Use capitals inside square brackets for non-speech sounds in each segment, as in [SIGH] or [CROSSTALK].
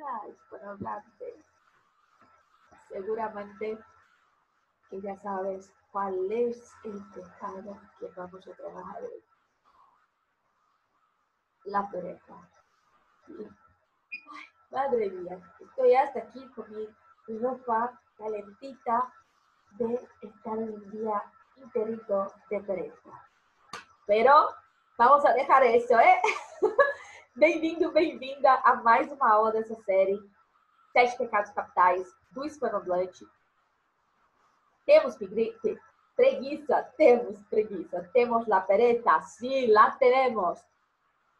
Hola, hispanohablantes. Seguramente que ya sabes cuál es el pecado que vamos a trabajar hoy. La pereza. Madre mía, estoy hasta aquí con mi ropa calentita de estar en un día interito de pereza. Pero vamos a dejar eso, ¿eh? Bem-vindo, bem-vinda a mais uma aula dessa série Sete Pecados Capitais do Hispanohablante. Temos preguiça? Temos preguiça. Temos la pereza? Sim, lá teremos.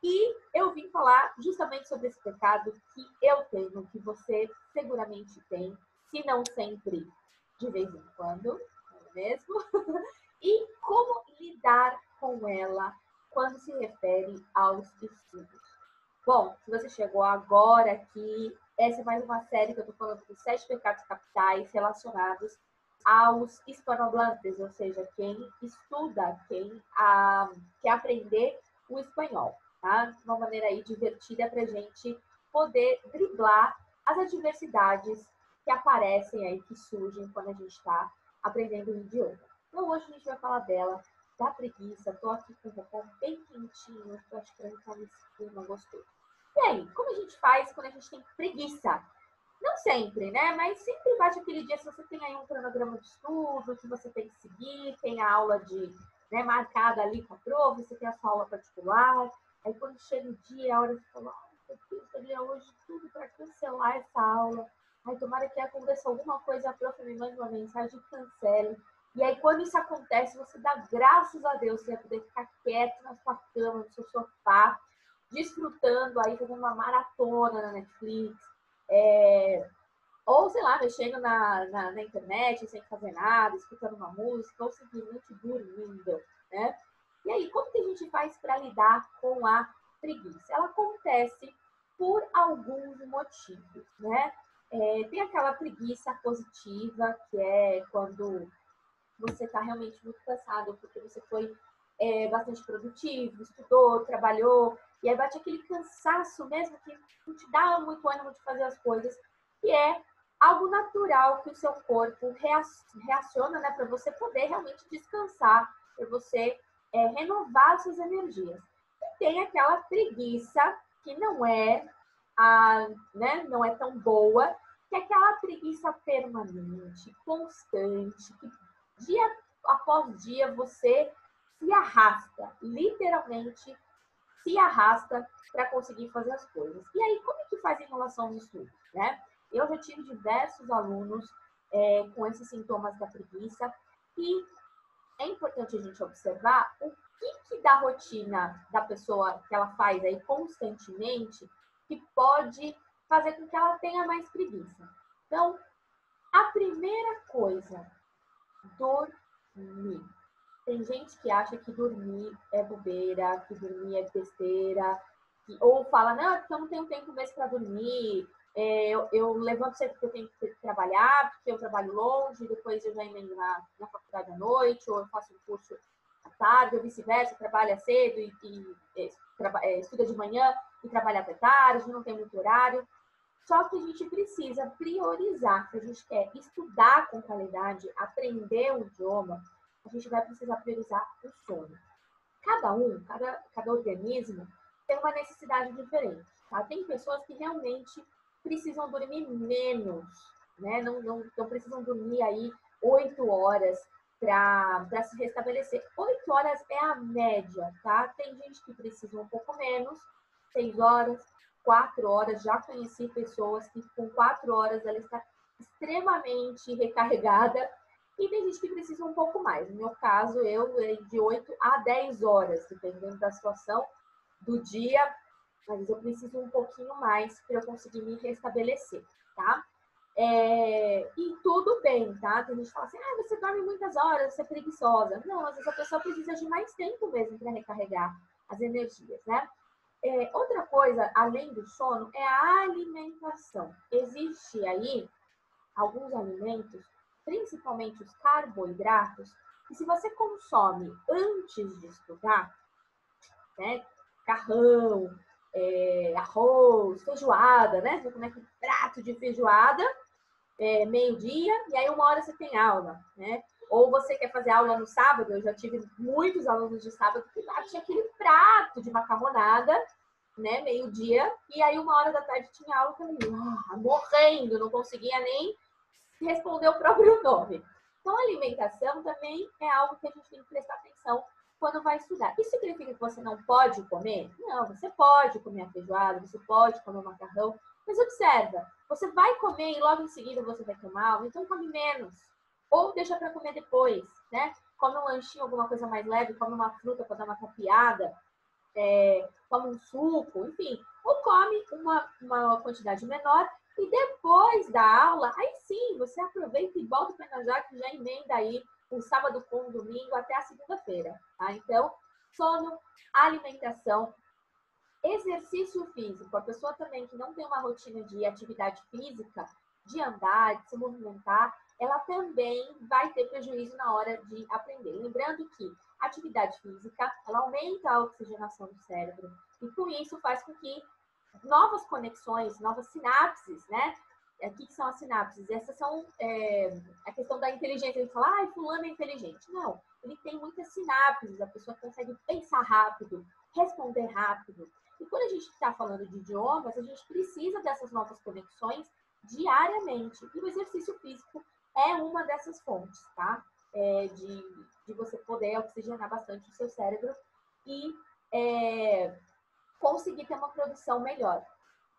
E eu vim falar justamente sobre esse pecado que eu tenho, que você seguramente tem, se não sempre, de vez em quando, não é mesmo? [LAUGHS] e como lidar com ela quando se refere aos estudos. Bom, se você chegou agora aqui, essa é mais uma série que eu estou falando dos sete pecados capitais relacionados aos hispanohablantes, ou seja, quem estuda, quem ah, quer aprender o espanhol, tá? De uma maneira aí divertida para gente poder driblar as adversidades que aparecem aí, que surgem quando a gente está aprendendo o idioma. Então hoje a gente vai falar dela, da preguiça. Tô aqui com o roupão bem quentinho, tô acho que entrar nesse clima gostoso. E aí, como a gente faz quando a gente tem preguiça? Não sempre, né? Mas sempre bate aquele dia se você tem aí um cronograma de estudo que você tem que seguir, tem a aula de, né, marcada ali com a prova, você tem a sua aula particular. Aí quando chega o dia, a hora de falar, ah, eu teria hoje tudo para cancelar essa aula. Aí tomara que aconteça alguma coisa, a prof me mande uma mensagem e cancele. E aí, quando isso acontece, você dá graças a Deus, você vai poder ficar quieto na sua cama, no seu sofá, desfrutando aí, fazendo uma maratona na Netflix, é... ou sei lá, mexendo na, na, na, internet sem fazer nada, escutando uma música, ou simplesmente dormindo, né? E aí, como que a gente faz para lidar com a preguiça? Ela acontece por alguns motivos, né? É, tem aquela preguiça positiva, que é quando você está realmente muito cansado, porque você foi é, bastante produtivo, estudou, trabalhou, e aí bate aquele cansaço mesmo que não te dá muito ânimo de fazer as coisas, que é algo natural que o seu corpo reaciona, né, para você poder realmente descansar, para você é, renovar suas energias. E tem aquela preguiça que não é a, né, não é tão boa, que é aquela preguiça permanente, constante, que dia após dia você se arrasta, literalmente se arrasta para conseguir fazer as coisas. E aí, como é que faz em relação aos estudos, né? Eu já tive diversos alunos é, com esses sintomas da preguiça e é importante a gente observar o que, que da rotina da pessoa que ela faz aí constantemente que pode fazer com que ela tenha mais preguiça. Então, a primeira coisa dormir. Tem gente que acha que dormir é bobeira, que dormir é besteira, que, ou fala, não, porque eu não tenho tempo mesmo para dormir, é, eu, eu, levanto cedo porque eu tenho que trabalhar, porque eu trabalho longe, depois eu já emendo na, na faculdade à noite, ou eu faço um curso à tarde, ou vice-versa, trabalha cedo e, e é, é, estuda de manhã e trabalha até tarde, não tem muito horário. Só que a gente precisa priorizar. Se a gente quer estudar com qualidade, aprender o idioma, a gente vai precisar priorizar o sono. Cada um, cada, cada organismo tem uma necessidade diferente. Tá? Tem pessoas que realmente precisam dormir menos, né? Não, não, não precisam dormir aí oito horas para se restabelecer. Oito horas é a média, tá? Tem gente que precisa um pouco menos, seis horas, quatro horas. Já conheci pessoas que com quatro horas ela está extremamente recarregada e tem gente que precisa um pouco mais. No meu caso, eu de 8 a 10 horas, dependendo da situação do dia, mas eu preciso um pouquinho mais para eu conseguir me restabelecer, tá? É, e tudo bem, tá? Tem gente que fala assim, ah, você dorme muitas horas, você é preguiçosa. Não, às vezes a pessoa precisa de mais tempo mesmo para recarregar as energias, né? É, outra coisa, além do sono, é a alimentação. Existe aí alguns alimentos, principalmente os carboidratos, que se você consome antes de estudar, né, carrão, é, arroz, feijoada, né? Você como que prato de feijoada, é, meio-dia, e aí uma hora você tem aula, né? Ou você quer fazer aula no sábado, eu já tive muitos alunos de sábado que tinha aquele prato de macarronada, né, meio-dia, e aí uma hora da tarde tinha aula também, ah, morrendo, não conseguia nem responder o próprio nome. Então, alimentação também é algo que a gente tem que prestar atenção quando vai estudar. Isso significa que você não pode comer? Não, você pode comer a feijoada, você pode comer o macarrão, mas observa, você vai comer e logo em seguida você vai tomar aula, então come menos. Ou deixa para comer depois, né? Come um lanchinho, alguma coisa mais leve, come uma fruta para dar uma tapiada, é, come um suco, enfim. Ou come uma, uma quantidade menor e depois da aula, aí sim, você aproveita e volta para a Najac e já emenda aí o sábado com o domingo até a segunda-feira, tá? Então, sono, alimentação, exercício físico. A pessoa também que não tem uma rotina de atividade física, de andar, de se movimentar, ela também vai ter prejuízo na hora de aprender. Lembrando que a atividade física, ela aumenta a oxigenação do cérebro e com isso faz com que novas conexões, novas sinapses, né? O que são as sinapses? Essas são é, a questão da inteligência. Ele fala, ah, fulano é inteligente. Não, ele tem muitas sinapses, a pessoa consegue pensar rápido, responder rápido. E quando a gente está falando de idiomas, a gente precisa dessas novas conexões diariamente. E o exercício físico é uma dessas fontes, tá? É, de, de você poder oxigenar bastante o seu cérebro e é, conseguir ter uma produção melhor,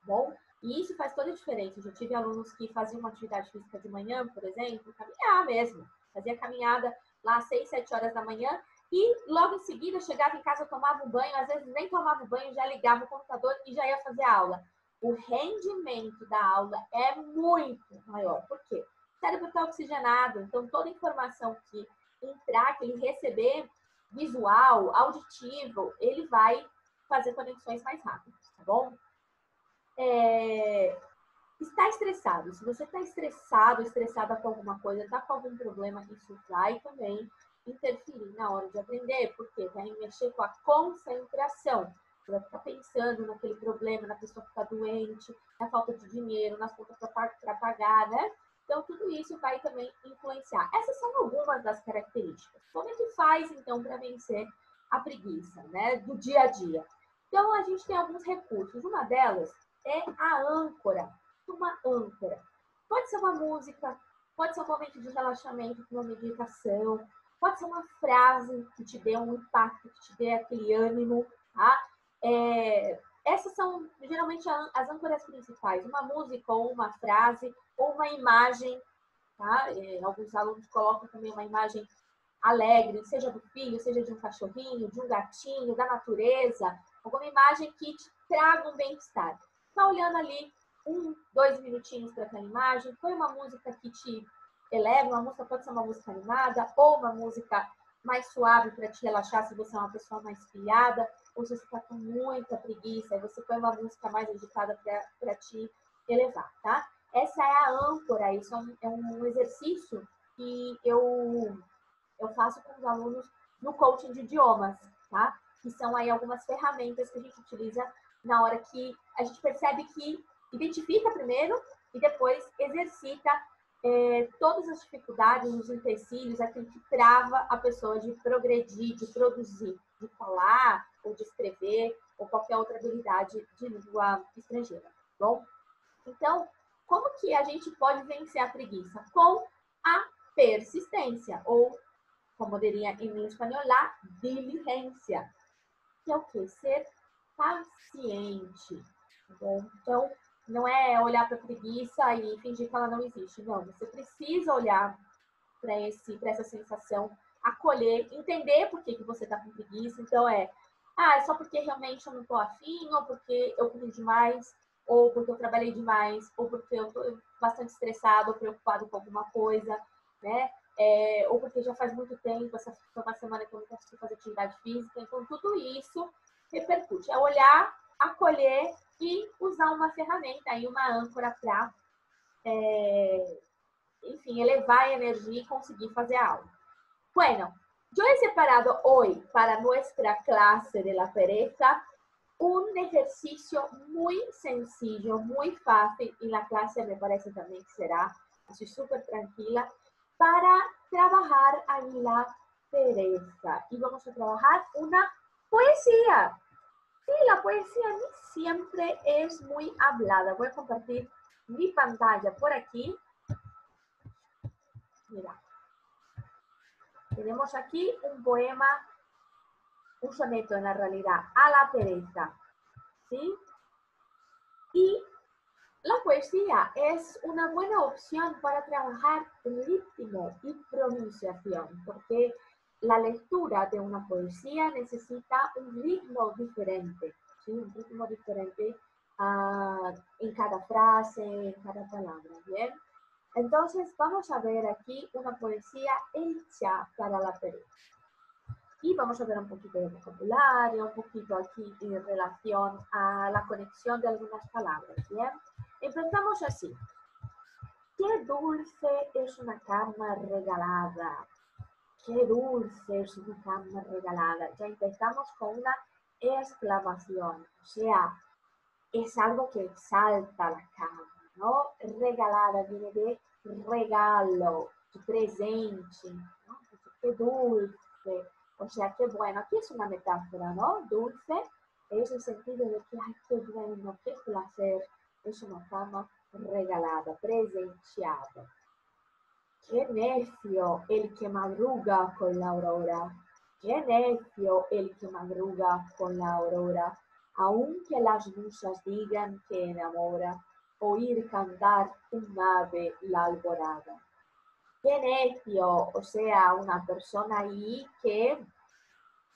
bom? E isso faz toda a diferença. Eu já tive alunos que faziam uma atividade física de manhã, por exemplo, caminhar mesmo. Fazia caminhada lá às 6, 7 horas da manhã e logo em seguida chegava em casa, tomava um banho, às vezes nem tomava banho, já ligava o computador e já ia fazer aula. O rendimento da aula é muito maior. Por quê? O cérebro está oxigenado, então toda informação que entrar, que ele receber, visual, auditivo, ele vai fazer conexões mais rápidas, tá bom? É... Está estressado. Se você está estressado, estressada com alguma coisa, está com algum problema, isso vai também interferir na hora de aprender, porque vai mexer com a concentração. Você vai ficar pensando naquele problema, na pessoa que está doente, na falta de dinheiro, nas contas para pagar, né? Então, tudo isso vai também influenciar. Essas são algumas das características. Como é que faz, então, para vencer a preguiça, né? Do dia a dia. Então, a gente tem alguns recursos. Uma delas é a âncora. Uma âncora. Pode ser uma música, pode ser um momento de relaxamento, uma meditação, pode ser uma frase que te dê um impacto, que te dê aquele ânimo, tá? É, essas são geralmente as âncoras principais, uma música ou uma frase ou uma imagem, tá? É, alguns alunos colocam também uma imagem alegre, seja do filho, seja de um cachorrinho, de um gatinho, da natureza, alguma imagem que te traga um bem-estar. Tá olhando ali um, dois minutinhos para aquela imagem, foi uma música que te eleva, uma música pode ser uma música animada ou uma música mais suave para te relaxar se você é uma pessoa mais pilhada ou se você está com muita preguiça, aí você põe uma música mais agitada para te elevar, tá? Essa é a âncora, isso é um, é um exercício que eu, eu faço com os alunos no coaching de idiomas, tá? Que são aí algumas ferramentas que a gente utiliza na hora que a gente percebe que identifica primeiro e depois exercita é, todas as dificuldades, os empecilhos, aquilo que trava a pessoa de progredir, de produzir, de falar ou de escrever ou qualquer outra habilidade de língua estrangeira, tá bom? Então, como que a gente pode vencer a preguiça? Com a persistência, ou, como diria em espanhol, a diligência que é o quê? Ser paciente. Então, não é olhar para a preguiça e fingir que ela não existe. Não, você precisa olhar para essa sensação, acolher, entender por que, que você está com preguiça. Então, é, ah, é só porque realmente eu não estou afim, ou porque eu comi demais, ou porque eu trabalhei demais, ou porque eu estou bastante estressado ou preocupado com alguma coisa, né? É, ou porque já faz muito tempo, essa foi uma semana que eu não consegui fazer atividade física. Então, tudo isso repercute. É olhar, acolher e usar uma ferramenta, aí uma âncora para, é, enfim, elevar a energia e conseguir fazer a aula. Bueno, yo he separado hoy para nuestra clase de la pereza un ejercicio muy sencillo, muy fácil, y la clase me parece también que será así súper tranquila, para trabajar en la pereza. Y vamos a trabajar una poesía. Sí, la poesía siempre es muy hablada. Voy a compartir mi pantalla por aquí. Mira. Tenemos aquí un poema un soneto en la realidad, a la pereza. ¿Sí? Y la poesía es una buena opción para trabajar ritmo y pronunciación, porque la lectura de una poesía necesita un ritmo diferente, ¿sí? un ritmo diferente uh, en cada frase, en cada palabra, ¿bien? Entonces vamos a ver aquí una poesía hecha para la pereza. Y vamos a ver un poquito de vocabulario, un poquito aquí en relación a la conexión de algunas palabras, ¿bien? Empezamos así. Qué dulce es una cama regalada. Qué dulce es una cama regalada. Ya empezamos con una exclamación. O sea, es algo que exalta la cama, ¿no? Regalada viene de regalo, presente. Qué dulce o sea, qué bueno. Aquí es una metáfora, ¿no? Dulce es el sentido de que, ay, qué bueno, qué placer. Es una cama regalada, presenciada. Qué necio el que madruga con la aurora. Qué necio el que madruga con la aurora. Aunque las musas digan que enamora, oír cantar un ave la alborada qué necio, o sea, una persona ahí que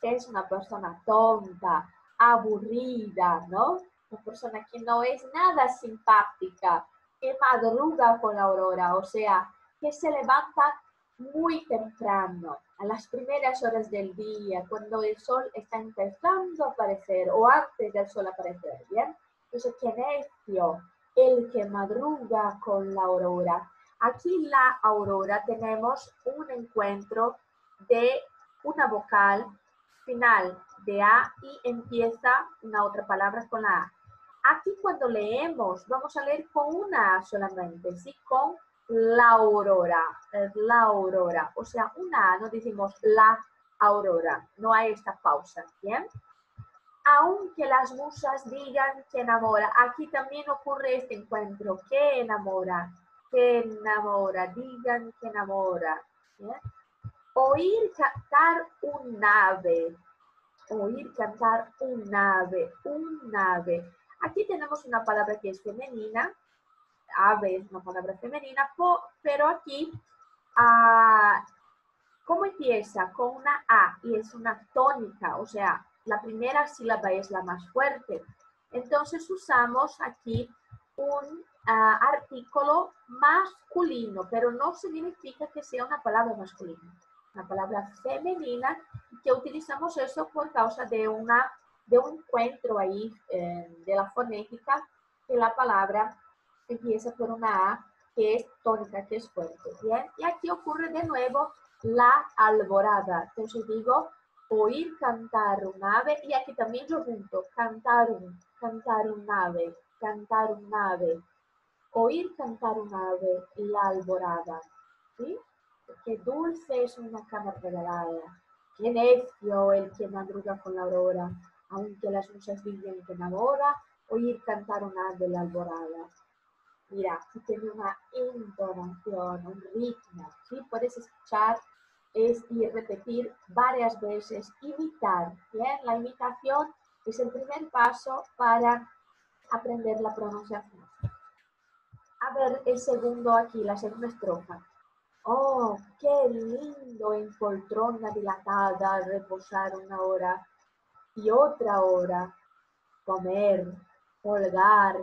es una persona tonta, aburrida, ¿no? Persona que no es nada simpática, que madruga con la aurora, o sea, que se levanta muy temprano, a las primeras horas del día, cuando el sol está empezando a aparecer o antes del sol aparecer, ¿bien? Entonces, qué necio, el que madruga con la aurora. Aquí la aurora tenemos un encuentro de una vocal final de A y empieza una otra palabra con la A. Aquí cuando leemos, vamos a leer con una A solamente, ¿sí? Con la aurora, la aurora. O sea, una A, no decimos la aurora, no hay esta pausa, ¿bien? Aunque las musas digan que enamora, aquí también ocurre este encuentro, que enamora, que enamora, digan que enamora. Oír cantar un ave, oír cantar un ave, un ave. Aquí tenemos una palabra que es femenina, ave es una palabra femenina, pero aquí, ¿cómo empieza? Con una A y es una tónica, o sea, la primera sílaba es la más fuerte. Entonces usamos aquí un artículo masculino, pero no significa que sea una palabra masculina, una palabra femenina que utilizamos eso por causa de, una, de un encuentro ahí eh, de la fonética que la palabra empieza por una A que es tónica, que es fuerte. ¿bien? Y aquí ocurre de nuevo la alborada. Entonces digo, oír cantar un ave, y aquí también yo junto, cantar un, cantar un ave, cantar un ave, oír cantar un ave, la alborada, ¿sí? Qué dulce es una cama regalada, qué necio el que madruga con la aurora, aunque las musas digan que enamora, oír cantar un ave, la alborada. Mira, aquí tiene una entonación, un ritmo, ¿sí? Puedes escuchar es, y repetir varias veces, imitar, ¿bien? La imitación es el primer paso para aprender la pronunciación. A ver el segundo aquí, la segunda estrofa. Oh, qué lindo en poltrona dilatada reposar una hora y otra hora, comer, colgar.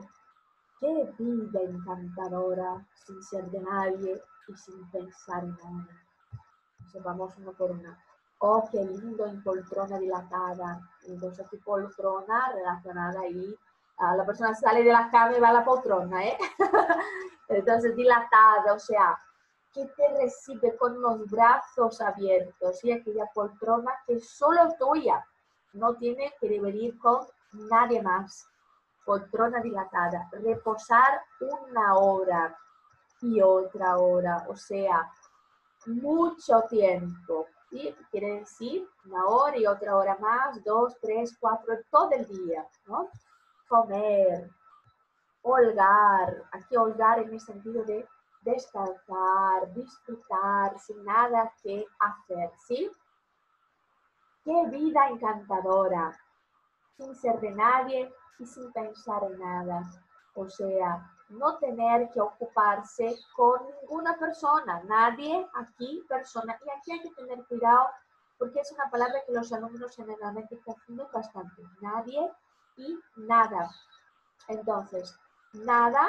Qué vida encantadora, sin ser de nadie y sin pensar en nada. Entonces vamos uno por una. Oh, qué lindo en poltrona dilatada. Entonces aquí poltrona relacionada ahí la persona sale de la cama y va a la poltrona, ¿eh? [LAUGHS] Entonces, dilatada, o sea, que te recibe con los brazos abiertos y aquella poltrona que es solo tuya, no tiene que venir con nadie más. Poltrona dilatada, reposar una hora y otra hora, o sea, mucho tiempo. ¿sí? Quiere decir una hora y otra hora más, dos, tres, cuatro, todo el día, ¿no? Comer, holgar, aquí holgar en el sentido de descansar, disfrutar, sin nada que hacer, ¿sí? Qué vida encantadora, sin ser de nadie y sin pensar en nada. O sea, no tener que ocuparse con ninguna persona, nadie aquí, persona. Y aquí hay que tener cuidado porque es una palabra que los alumnos generalmente confunden bastante. Nadie y nada. Entonces, nada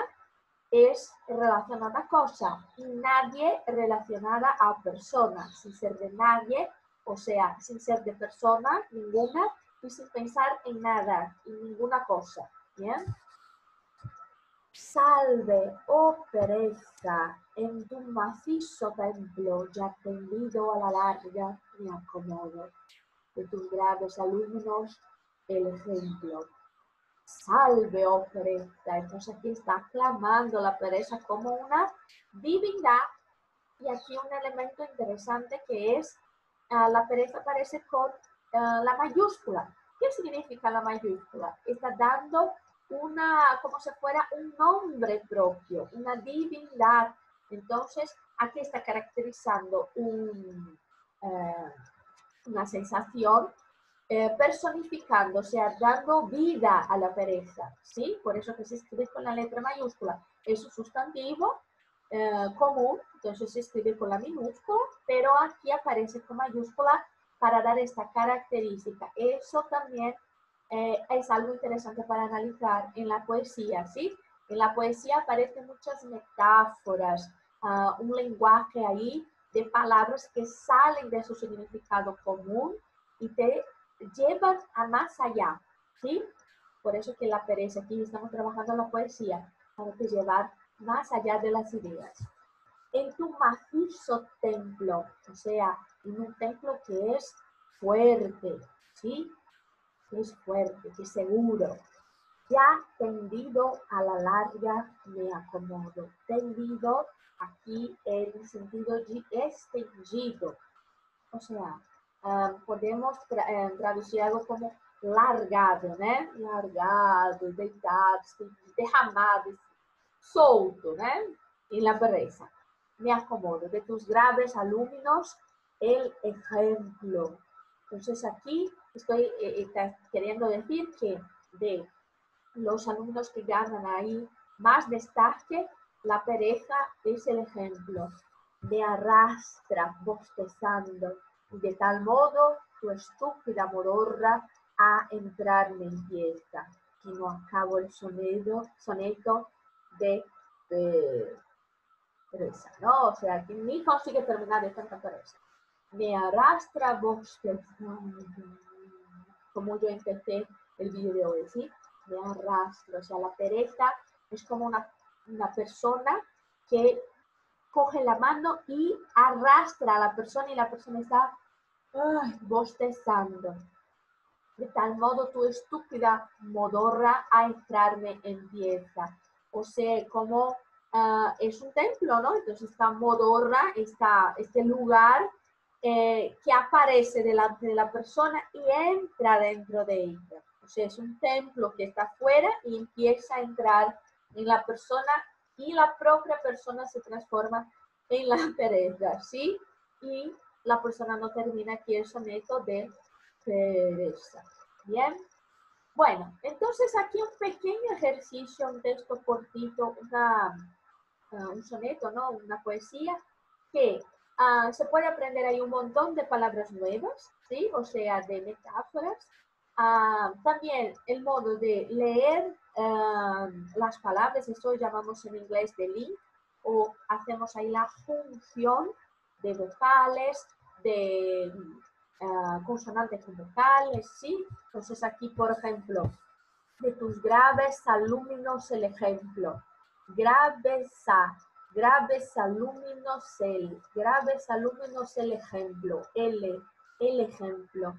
es relacionada a cosa y nadie relacionada a persona, sin ser de nadie, o sea, sin ser de persona ninguna y sin pensar en nada y ninguna cosa. ¿Bien? Salve, oh pereza, en tu macizo templo, ya tendido a la larga, me acomodo. De tus graves alumnos, el ejemplo. Salve, oh pereza. Entonces aquí está clamando la pereza como una divinidad. Y aquí un elemento interesante que es, la pereza aparece con uh, la mayúscula. ¿Qué significa la mayúscula? Está dando una, como si fuera un nombre propio, una divinidad. Entonces, aquí está caracterizando eh, una sensación eh, personificando, o sea, dando vida a la pereza, ¿sí? Por eso que se escribe con la letra mayúscula. Es un sustantivo eh, común, entonces se escribe con la minúscula, pero aquí aparece con mayúscula para dar esta característica. Eso también eh, es algo interesante para analizar en la poesía, ¿sí? En la poesía aparecen muchas metáforas, uh, un lenguaje ahí de palabras que salen de su significado común y te llevan a más allá, ¿sí? Por eso que la pereza, aquí estamos trabajando la poesía, para te llevar más allá de las ideas. En tu macizo templo, o sea, en un templo que es fuerte, ¿sí? es fuerte, que seguro. Ya tendido a la larga me acomodo. Tendido aquí en el sentido de extendido. O sea, um, podemos eh, traducir algo como largado, né? Largado, deitado, derramado, solto, né? En la pereza. Me acomodo. De tus graves alumnos, el ejemplo. Entonces aquí estoy eh, eh, queriendo decir que de los alumnos que ganan ahí más destaque, la pereza es el ejemplo. Me arrastra bostezando de tal modo tu estúpida mororra a entrarme en fiesta. Y no acabo el soneto de pereza, ¿no? O sea, que ni consigue terminar esta pereza. Me arrastra bostezando como yo empecé el vídeo de hoy, ¿sí? Me arrastro, o sea, la pereza es como una, una persona que coge la mano y arrastra a la persona y la persona está bostezando. De tal modo tu estúpida modorra a entrarme empieza. O sea, como uh, es un templo, ¿no? Entonces esta modorra, esta, este lugar eh, que aparece delante de la persona y entra dentro de ella. O sea, es un templo que está afuera y empieza a entrar en la persona y la propia persona se transforma en la [LAUGHS] pereza, ¿sí? Y la persona no termina aquí el soneto de pereza. Bien. Bueno, entonces aquí un pequeño ejercicio, un texto cortito, una, uh, un soneto, ¿no? Una poesía que Ah, se puede aprender ahí un montón de palabras nuevas, ¿sí? O sea, de metáforas. Ah, también el modo de leer las palabras, eso llamamos en inglés de link, o hacemos ahí la función de vocales, de consonantes con vocales, ¿sí? Entonces aquí, por ejemplo, de tus graves alumnos el ejemplo. Gravesa, Graves alumnos el, graves alumnos el ejemplo, L, el ejemplo.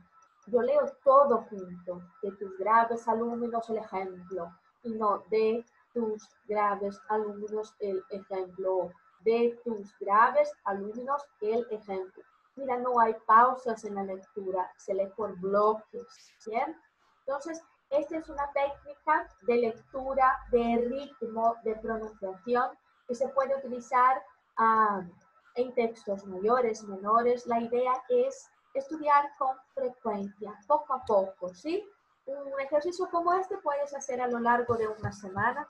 yo leo todo junto, de tus graves alumnos el ejemplo, y no de tus graves alumnos el ejemplo, de tus graves alumnos el ejemplo. Mira, no hay pausas en la lectura, se lee por bloques, ¿bien? Entonces, esta es una técnica de lectura, de ritmo, de pronunciación que se puede utilizar ah, en textos mayores, menores. La idea es estudiar con frecuencia, poco a poco, ¿sí? Un ejercicio como este puedes hacer a lo largo de una semana.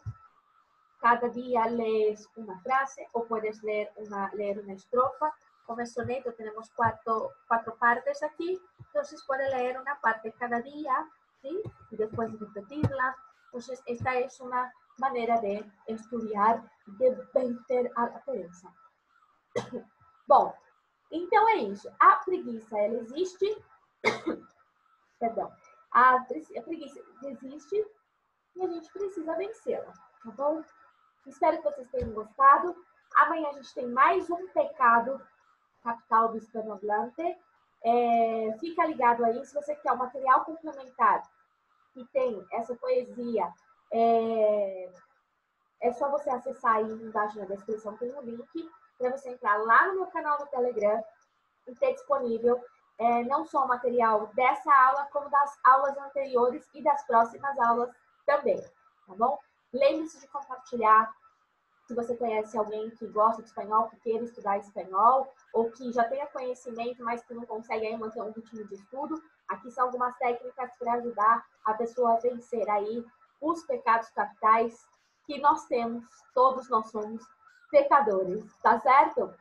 Cada día lees una frase o puedes leer una, leer una estrofa. Como soneto tenemos cuatro, cuatro partes aquí, entonces puedes leer una parte cada día, ¿sí? Y después repetirla. Entonces, esta es una manera de estudiar, de vencer a pereza. [COUGHS] Bom, então é isso. A preguiça, ela existe. [COUGHS] Perdão. A, a preguiça existe e a gente precisa vencê-la, tá bom? Espero que vocês tenham gostado. Amanhã a gente tem mais um pecado capital do hispanohablante. É, fica ligado aí, se você quer o material complementar que tem essa poesia, é, é só você acessar aí embaixo na descrição, tem um link para você entrar lá no meu canal do Telegram e ter disponível é, não só o material dessa aula, como das aulas anteriores e das próximas aulas também, tá bom? Lembre-se de compartilhar. Se você conhece alguém que gosta de espanhol, que queira estudar espanhol, ou que já tenha conhecimento, mas que não consegue aí manter um ritmo de estudo, aqui são algumas técnicas para ajudar a pessoa a vencer aí os pecados capitais que nós temos, todos nós somos pecadores, tá certo?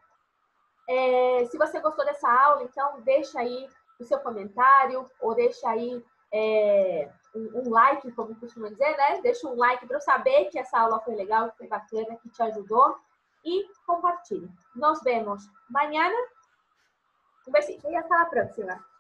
É, se você gostou dessa aula, então deixa aí o seu comentário ou deixa aí é, um, um, like, como costuma dizer, né? Deixa um like para eu saber que essa aula foi legal, que foi bacana, que te ajudou e compartilhe. Nos vemos amanhã. Um beijinho e até a próxima.